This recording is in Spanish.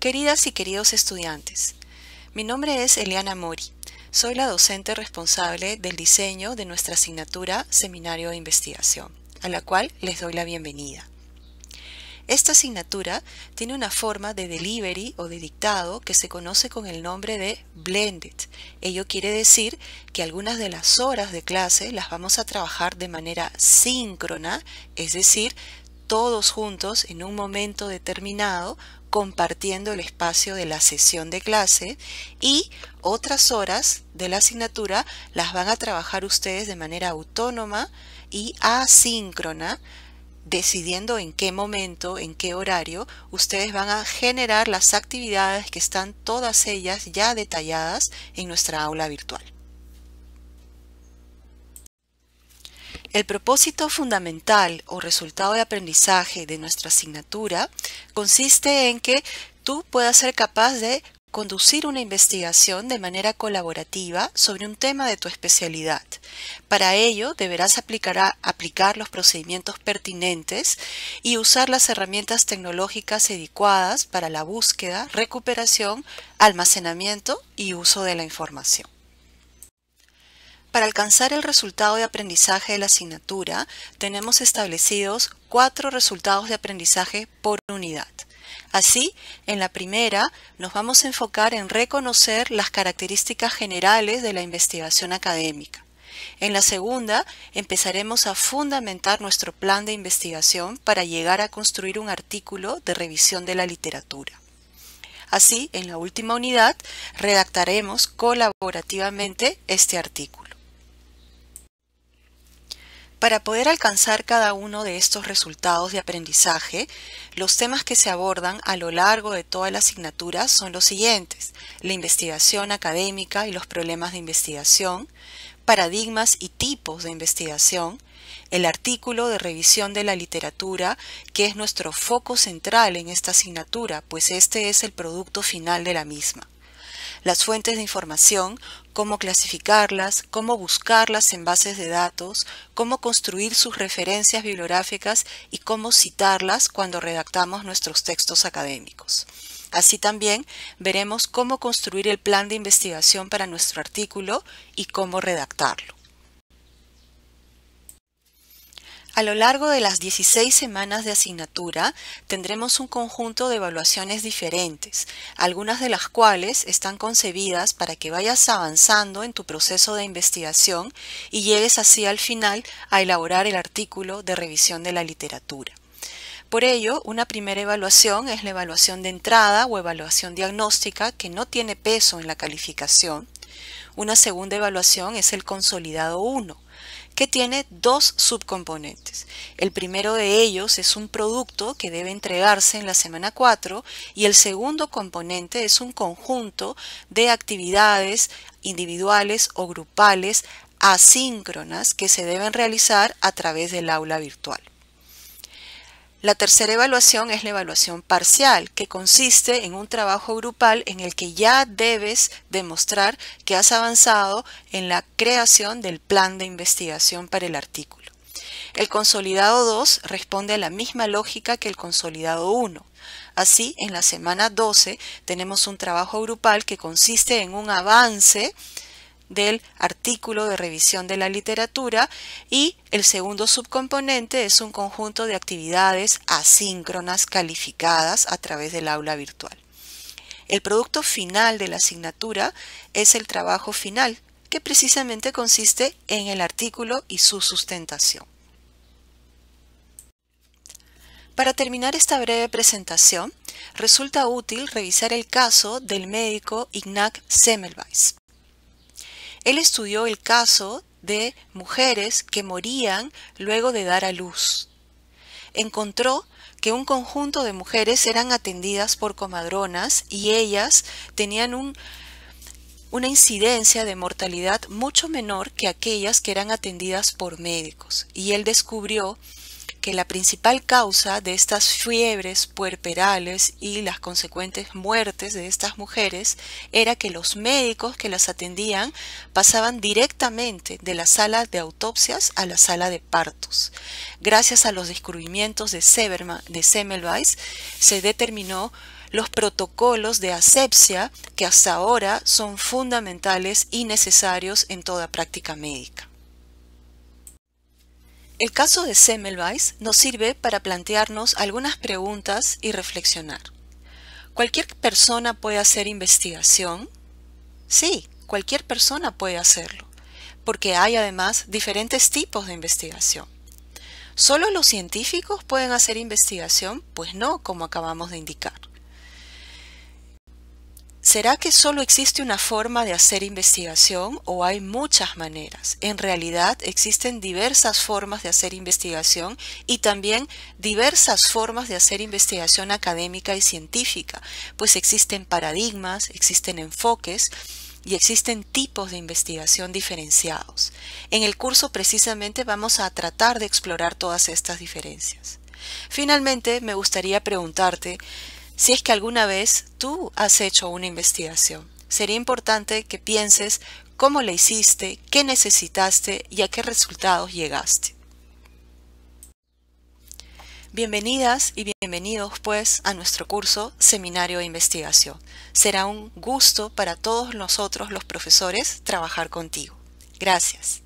Queridas y queridos estudiantes, mi nombre es Eliana Mori. Soy la docente responsable del diseño de nuestra asignatura Seminario de Investigación, a la cual les doy la bienvenida. Esta asignatura tiene una forma de delivery o de dictado que se conoce con el nombre de blended. Ello quiere decir que algunas de las horas de clase las vamos a trabajar de manera síncrona, es decir, todos juntos en un momento determinado compartiendo el espacio de la sesión de clase y otras horas de la asignatura las van a trabajar ustedes de manera autónoma y asíncrona decidiendo en qué momento, en qué horario, ustedes van a generar las actividades que están todas ellas ya detalladas en nuestra aula virtual. El propósito fundamental o resultado de aprendizaje de nuestra asignatura consiste en que tú puedas ser capaz de conducir una investigación de manera colaborativa sobre un tema de tu especialidad. Para ello deberás aplicar, aplicar los procedimientos pertinentes y usar las herramientas tecnológicas adecuadas para la búsqueda, recuperación, almacenamiento y uso de la información. Para alcanzar el resultado de aprendizaje de la asignatura, tenemos establecidos cuatro resultados de aprendizaje por unidad. Así, en la primera nos vamos a enfocar en reconocer las características generales de la investigación académica. En la segunda, empezaremos a fundamentar nuestro plan de investigación para llegar a construir un artículo de revisión de la literatura. Así, en la última unidad, redactaremos colaborativamente este artículo. Para poder alcanzar cada uno de estos resultados de aprendizaje, los temas que se abordan a lo largo de toda la asignatura son los siguientes. La investigación académica y los problemas de investigación, paradigmas y tipos de investigación, el artículo de revisión de la literatura, que es nuestro foco central en esta asignatura, pues este es el producto final de la misma las fuentes de información, cómo clasificarlas, cómo buscarlas en bases de datos, cómo construir sus referencias bibliográficas y cómo citarlas cuando redactamos nuestros textos académicos. Así también veremos cómo construir el plan de investigación para nuestro artículo y cómo redactarlo. A lo largo de las 16 semanas de asignatura tendremos un conjunto de evaluaciones diferentes, algunas de las cuales están concebidas para que vayas avanzando en tu proceso de investigación y llegues así al final a elaborar el artículo de revisión de la literatura. Por ello, una primera evaluación es la evaluación de entrada o evaluación diagnóstica que no tiene peso en la calificación. Una segunda evaluación es el consolidado 1 que tiene dos subcomponentes. El primero de ellos es un producto que debe entregarse en la semana 4 y el segundo componente es un conjunto de actividades individuales o grupales asíncronas que se deben realizar a través del aula virtual. La tercera evaluación es la evaluación parcial, que consiste en un trabajo grupal en el que ya debes demostrar que has avanzado en la creación del plan de investigación para el artículo. El consolidado 2 responde a la misma lógica que el consolidado 1. Así, en la semana 12 tenemos un trabajo grupal que consiste en un avance del artículo de revisión de la literatura y el segundo subcomponente es un conjunto de actividades asíncronas calificadas a través del aula virtual. El producto final de la asignatura es el trabajo final, que precisamente consiste en el artículo y su sustentación. Para terminar esta breve presentación, resulta útil revisar el caso del médico Ignaz Semmelweis. Él estudió el caso de mujeres que morían luego de dar a luz. Encontró que un conjunto de mujeres eran atendidas por comadronas y ellas tenían una incidencia de mortalidad mucho menor que aquellas que eran atendidas por médicos. Y él descubrió que la principal causa de estas fiebres puerperales y las consecuentes muertes de estas mujeres era que los médicos que las atendían pasaban directamente de la sala de autopsias a la sala de partos. Gracias a los descubrimientos de, de Semmelweis se determinó los protocolos de asepsia que hasta ahora son fundamentales y necesarios en toda práctica médica. El caso de Semmelweis nos sirve para plantearnos algunas preguntas y reflexionar. ¿Cualquier persona puede hacer investigación? Sí, cualquier persona puede hacerlo, porque hay además diferentes tipos de investigación. ¿Solo los científicos pueden hacer investigación? Pues no, como acabamos de indicar. ¿Será que solo existe una forma de hacer investigación o hay muchas maneras? En realidad existen diversas formas de hacer investigación y también diversas formas de hacer investigación académica y científica, pues existen paradigmas, existen enfoques y existen tipos de investigación diferenciados. En el curso precisamente vamos a tratar de explorar todas estas diferencias. Finalmente, me gustaría preguntarte, si es que alguna vez tú has hecho una investigación. Sería importante que pienses cómo la hiciste, qué necesitaste y a qué resultados llegaste. Bienvenidas y bienvenidos pues a nuestro curso Seminario de Investigación. Será un gusto para todos nosotros los profesores trabajar contigo. Gracias.